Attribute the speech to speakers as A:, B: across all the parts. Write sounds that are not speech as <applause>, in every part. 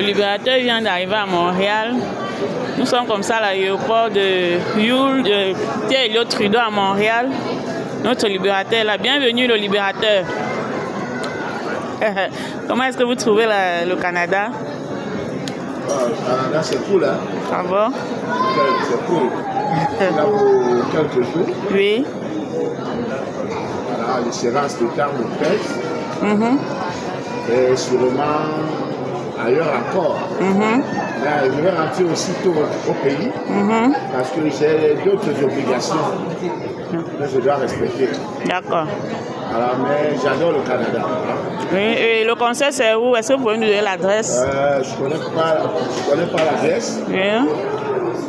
A: Le libérateur vient d'arriver à Montréal. Nous sommes comme ça à l'aéroport de Yule, de Pierre Elliott Trudeau à Montréal. Notre libérateur là. Bienvenue le libérateur. <laughs> Comment est-ce que vous trouvez la- le Canada?
B: Ah, Canada, c'est cool, hein?
A: Ça va
B: C'est cool. Là, pour quelques jours,
A: Oui.
B: voilà, les séances de temps me pèsent.
A: Mhm.
B: Et sûrement ailleurs encore.
A: Mhm.
B: Là, je vais rentrer aussitôt au, au pays
A: Mhm.
B: parce que j'ai d'autres obligations que je dois respecter.
A: D'accord.
B: Alors, mais j'adore le Canada.
A: Oui, et le conseil, c'est où? Est-ce que vous pouvez nous donner l'adresse?
B: Euh, je ne connais pas, je connais pas l'adresse,
A: Oui.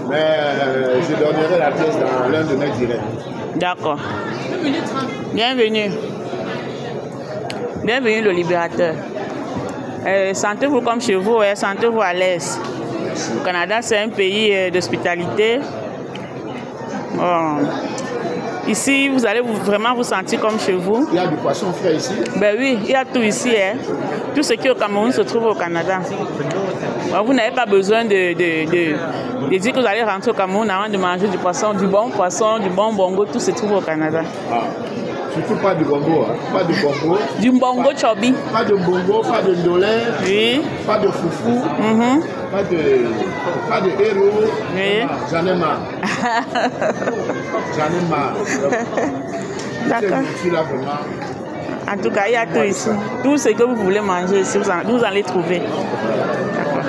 B: mais euh, je donnerai l'adresse dans l'un de mes directs.
A: D'accord. Bienvenue. Bienvenue le libérateur. Euh, sentez-vous comme chez vous, hein, sentez-vous à l'aise. Le Canada, c'est un pays euh, d'hospitalité. Bon. Ici, vous allez vous- vraiment vous sentir comme chez vous.
B: Il y a du poisson frais ici.
A: Ben oui, il y a tout ici. Hein. Tout ce qui est au Cameroun se trouve au Canada. Vous n'avez pas besoin de, de, de- de dire que vous allez rentrer au Cameroun avant de manger du poisson, du bon poisson, du bon bongo, tout se trouve au Canada.
B: Ah. Surtout pas de bongo, hein. pas de bongo,
A: Du bongo chobi.
B: pas de bongo, pas de ndolé,
A: Oui.
B: pas de foufou,
A: Mhm.
B: pas de, pas de héros.
A: Oui.
B: J'en ai marre. <laughs> J'en ai marre.
A: D'accord.
B: Je suis là vraiment.
A: En tout cas, il y a tout ici. Tout ce que vous voulez manger ici, vous, en- vous allez trouver. D'accord.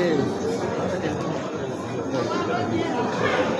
C: Thank you.